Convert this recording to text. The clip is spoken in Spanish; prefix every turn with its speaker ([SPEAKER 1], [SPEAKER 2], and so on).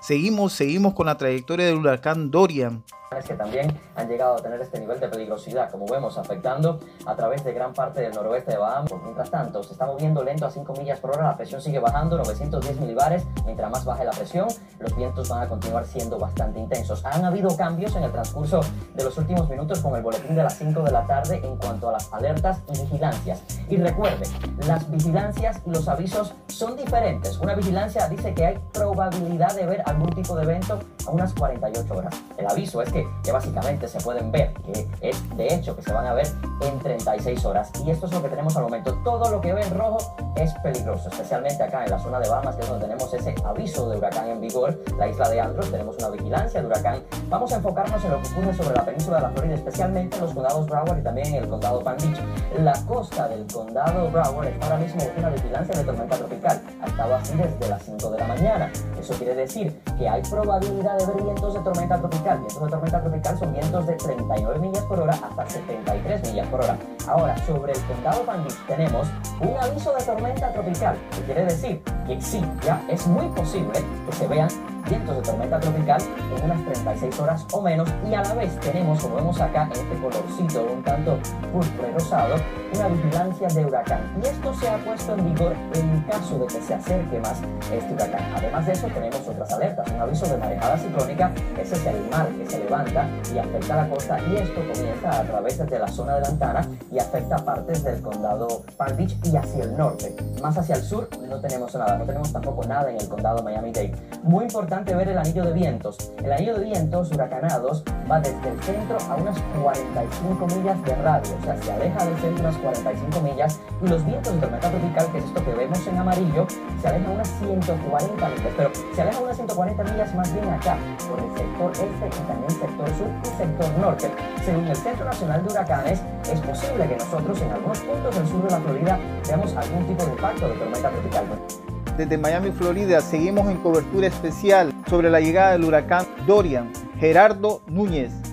[SPEAKER 1] Seguimos, seguimos con la trayectoria del huracán Dorian
[SPEAKER 2] que también han llegado a tener este nivel de peligrosidad, como vemos, afectando a través de gran parte del noroeste de Bahamas. Mientras tanto, se está moviendo lento a 5 millas por hora, la presión sigue bajando, 910 milibares. Mientras más baje la presión, los vientos van a continuar siendo bastante intensos. Han habido cambios en el transcurso de los últimos minutos con el boletín de las 5 de la tarde en cuanto a las alertas y vigilancias. Y recuerde, las vigilancias y los avisos son diferentes. Una vigilancia dice que hay probabilidad de ver algún tipo de evento a unas 48 horas. El aviso es que que, básicamente se pueden ver, que es de hecho que se van a ver en 36 horas. Y esto es lo que tenemos al momento. Todo lo que ve en rojo es peligroso, especialmente acá en la zona de Bahamas, que es donde tenemos ese aviso de huracán en vigor, la isla de Andros, tenemos una vigilancia de huracán. Vamos a enfocarnos en lo que ocurre sobre la península de la Florida, especialmente en los condados Broward y también en el condado Palm Beach. La costa del condado Broward está ahora mismo una vigilancia de tormenta tropical. Ha estado así desde las 5 de la mañana. Eso quiere decir que hay probabilidad de ver vientos de tormenta tropical. Vientos de tormenta tropical son vientos de 39 millas por hora hasta 73 millas por hora. Ahora, sobre el condado Palm Beach tenemos un aviso de tormenta tropical, que quiere decir que sí, ya es muy posible que se vean vientos de tormenta tropical en unas 36 horas o menos y a la vez tenemos, como vemos acá en este colorcito un tanto púrpura y rosado, una vigilancia de huracán. Y esto se ha puesto en vigor en caso de que se acerque más este huracán. Además de eso tenemos otras alertas, un aviso de marejada ciclónica, ese es el mar que se levanta y afecta a la costa y esto comienza a través de la zona de Lantana y afecta partes del condado Palm Beach y hacia el norte. Más hacia el sur no tenemos nada, no tenemos tampoco nada en el condado Miami-Dade. Muy importante ver el anillo de vientos. El anillo de vientos huracanados va desde el centro a unas 45 millas de radio, o sea, se aleja del centro unas 45 millas y los vientos de tormenta tropical, que es esto que vemos en amarillo, se alejan unas 140 millas, pero se alejan unas 140 millas más bien acá, por el sector este y también sector sur y sector norte. Según el Centro Nacional de Huracanes, es posible que nosotros en algunos puntos del sur de la Florida veamos algún tipo de impacto de tormenta tropical
[SPEAKER 1] desde Miami, Florida, seguimos en cobertura especial sobre la llegada del huracán Dorian. Gerardo Núñez.